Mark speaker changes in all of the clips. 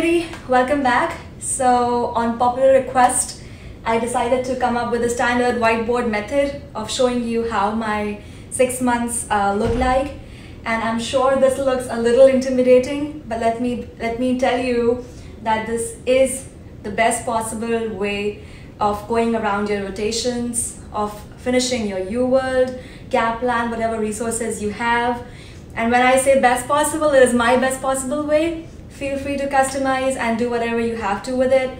Speaker 1: everybody, welcome back. So on popular request, I decided to come up with a standard whiteboard method of showing you how my six months uh, look like. And I'm sure this looks a little intimidating, but let me, let me tell you that this is the best possible way of going around your rotations, of finishing your U-World, UWorld, Kaplan, whatever resources you have. And when I say best possible, it is my best possible way feel free to customize and do whatever you have to with it.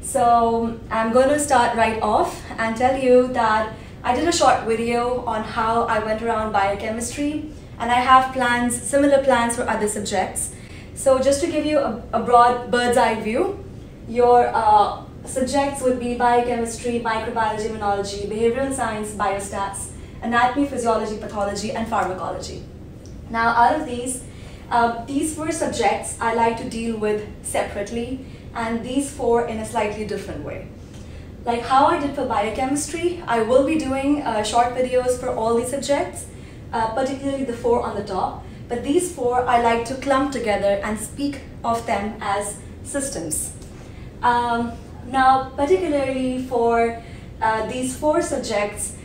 Speaker 1: So I'm going to start right off and tell you that I did a short video on how I went around biochemistry and I have plans, similar plans for other subjects. So just to give you a, a broad bird's eye view, your uh, subjects would be biochemistry, microbiology, immunology, behavioral science, biostats, anatomy, physiology, pathology, and pharmacology. Now out of these, uh, these four subjects I like to deal with separately and these four in a slightly different way. Like how I did for biochemistry, I will be doing uh, short videos for all these subjects, uh, particularly the four on the top. But these four I like to clump together and speak of them as systems. Um, now, particularly for uh, these four subjects,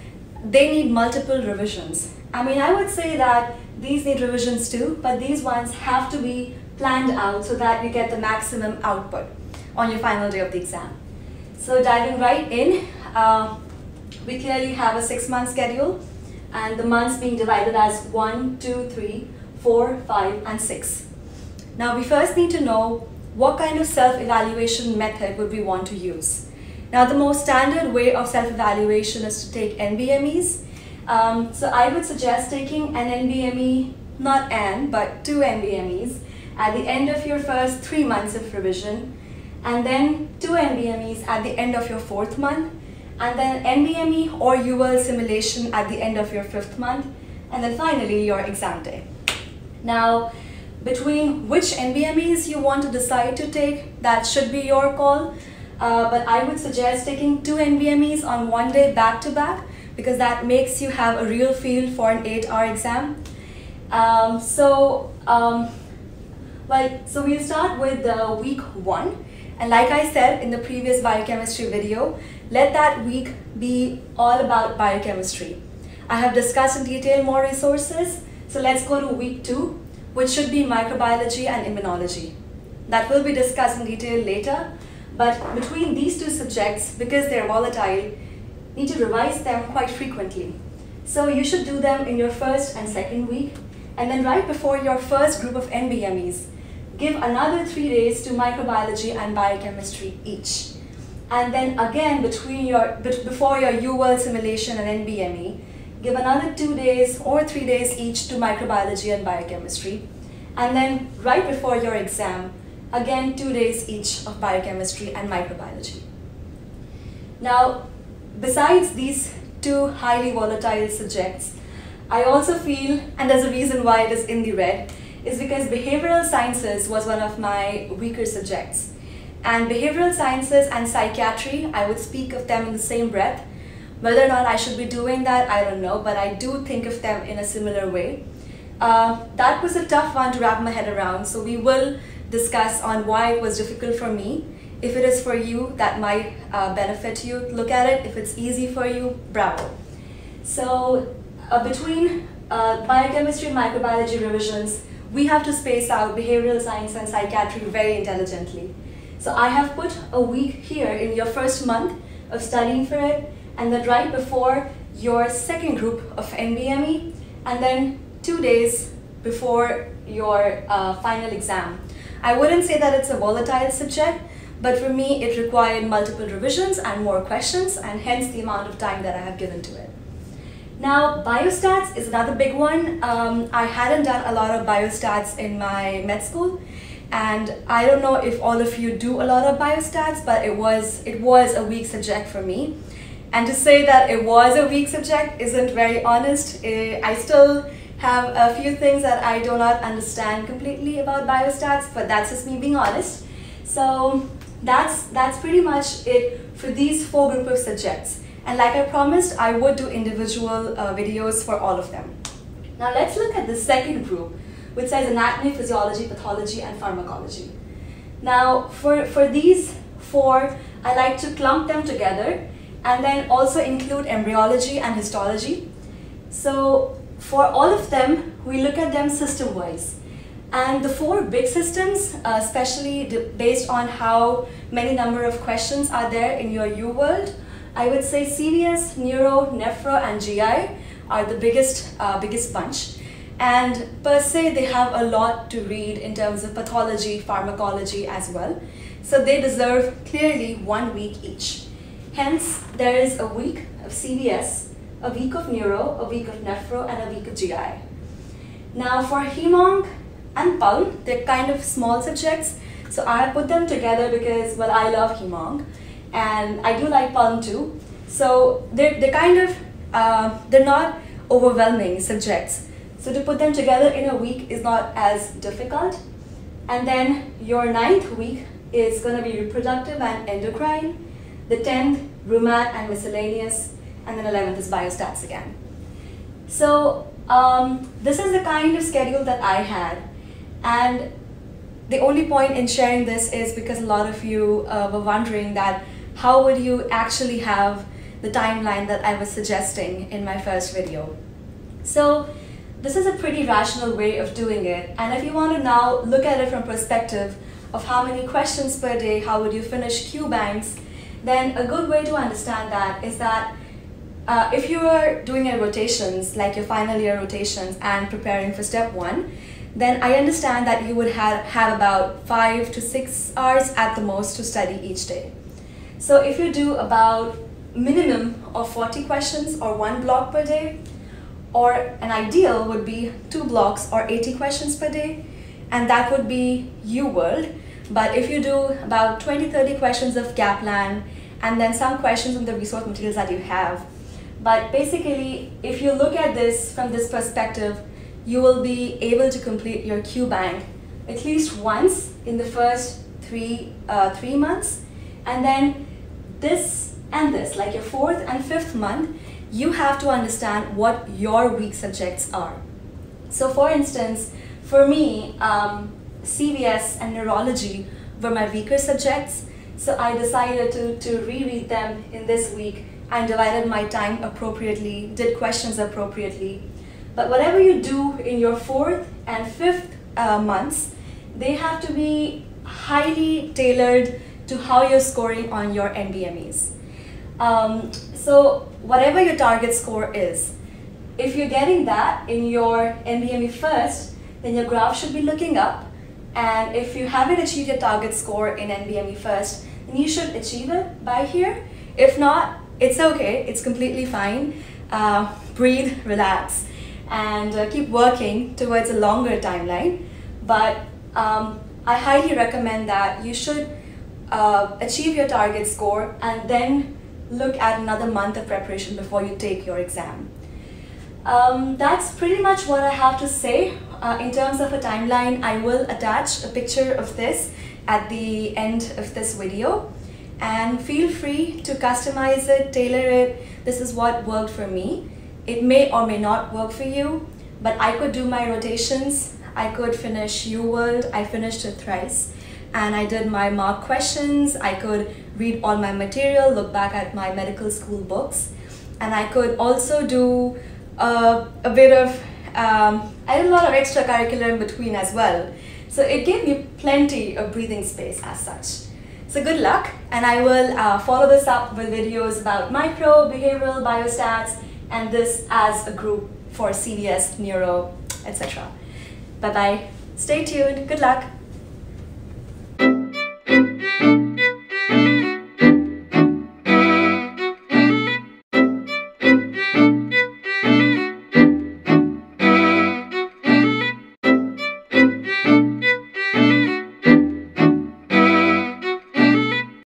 Speaker 1: they need multiple revisions. I mean, I would say that these need revisions too, but these ones have to be planned out so that you get the maximum output on your final day of the exam. So diving right in, uh, we clearly have a six month schedule and the months being divided as one, two, three, four, five, and six. Now we first need to know what kind of self-evaluation method would we want to use. Now the most standard way of self-evaluation is to take NBMEs um, so I would suggest taking an NBME, not an, but two NBMEs at the end of your first three months of revision, and then two NBMEs at the end of your fourth month, and then NBME or UWorld simulation at the end of your fifth month, and then finally your exam day. Now, between which NBMEs you want to decide to take, that should be your call. Uh, but I would suggest taking two NBMEs on one day back to back because that makes you have a real feel for an 8-hour exam. Um, so, um, well, so we'll start with the week one. And like I said in the previous biochemistry video, let that week be all about biochemistry. I have discussed in detail more resources, so let's go to week two, which should be microbiology and immunology. That will be discussed in detail later, but between these two subjects, because they're volatile, need to revise them quite frequently. So you should do them in your first and second week, and then right before your first group of NBMEs, give another three days to microbiology and biochemistry each. And then again, between your, before your UWorld simulation and NBME, give another two days or three days each to microbiology and biochemistry. And then right before your exam, again two days each of biochemistry and microbiology. Now, besides these two highly volatile subjects, I also feel, and there's a reason why it is in the red, is because behavioral sciences was one of my weaker subjects. And behavioral sciences and psychiatry, I would speak of them in the same breath. Whether or not I should be doing that, I don't know, but I do think of them in a similar way. Uh, that was a tough one to wrap my head around, so we will discuss on why it was difficult for me if it is for you, that might uh, benefit you. Look at it. If it's easy for you, bravo. So uh, between uh, biochemistry and microbiology revisions, we have to space out behavioral science and psychiatry very intelligently. So I have put a week here in your first month of studying for it, and then right before your second group of NBME, and then two days before your uh, final exam. I wouldn't say that it's a volatile subject, but for me, it required multiple revisions and more questions, and hence the amount of time that I have given to it. Now, biostats is another big one. Um, I hadn't done a lot of biostats in my med school, and I don't know if all of you do a lot of biostats, but it was, it was a weak subject for me. And to say that it was a weak subject isn't very honest. Eh, I still have a few things that I do not understand completely about biostats, but that's just me being honest. So that's, that's pretty much it for these four group of subjects. And like I promised, I would do individual uh, videos for all of them. Now let's look at the second group, which says anatomy, physiology, pathology, and pharmacology. Now, for, for these four, I like to clump them together and then also include embryology and histology. So for all of them, we look at them system-wise. And the four big systems, uh, especially based on how many number of questions are there in your U-world, I would say CVS, Neuro, Nephro, and GI are the biggest, uh, biggest bunch. And per se, they have a lot to read in terms of pathology, pharmacology as well. So they deserve clearly one week each. Hence, there is a week of CVS, a week of neuro, a week of nephro, and a week of GI. Now for hemonc and pulm, they're kind of small subjects. So I put them together because, well, I love hemonc and I do like pulm too. So they're, they're kind of, uh, they're not overwhelming subjects. So to put them together in a week is not as difficult. And then your ninth week is going to be reproductive and endocrine. The 10th, rheumat and miscellaneous. And then 11th is biostats again. So um, this is the kind of schedule that I had. And the only point in sharing this is because a lot of you uh, were wondering that how would you actually have the timeline that I was suggesting in my first video. So this is a pretty rational way of doing it. And if you want to now look at it from perspective of how many questions per day, how would you finish Q banks, then a good way to understand that is that uh, if you are doing your rotations, like your final year rotations and preparing for step one, then I understand that you would have, have about five to six hours at the most to study each day. So if you do about minimum of 40 questions or one block per day, or an ideal would be two blocks or 80 questions per day, and that would be U-World. But if you do about 20, 30 questions of Kaplan, and then some questions on the resource materials that you have, but basically, if you look at this from this perspective, you will be able to complete your Q bank at least once in the first three, uh, three months. And then this and this, like your fourth and fifth month, you have to understand what your weak subjects are. So for instance, for me, um, CVS and neurology were my weaker subjects, so I decided to, to reread them in this week and divided my time appropriately, did questions appropriately. But whatever you do in your fourth and fifth uh, months, they have to be highly tailored to how you're scoring on your NBMEs. Um, so whatever your target score is, if you're getting that in your NBME first, then your graph should be looking up. And if you haven't achieved your target score in NBME first, then you should achieve it by here. If not, it's okay, it's completely fine. Uh, breathe, relax, and uh, keep working towards a longer timeline. But um, I highly recommend that you should uh, achieve your target score and then look at another month of preparation before you take your exam. Um, that's pretty much what I have to say. Uh, in terms of a timeline, I will attach a picture of this at the end of this video and feel free to customize it, tailor it. This is what worked for me. It may or may not work for you, but I could do my rotations. I could finish U-World. I finished it thrice and I did my mock questions. I could read all my material, look back at my medical school books, and I could also do uh, a bit of, um, I did a lot of extracurricular in between as well. So it gave me plenty of breathing space as such. So good luck, and I will uh, follow this up with videos about micro, behavioral, biostats, and this as a group for CVS, neuro, etc. Bye-bye. Stay tuned. Good luck.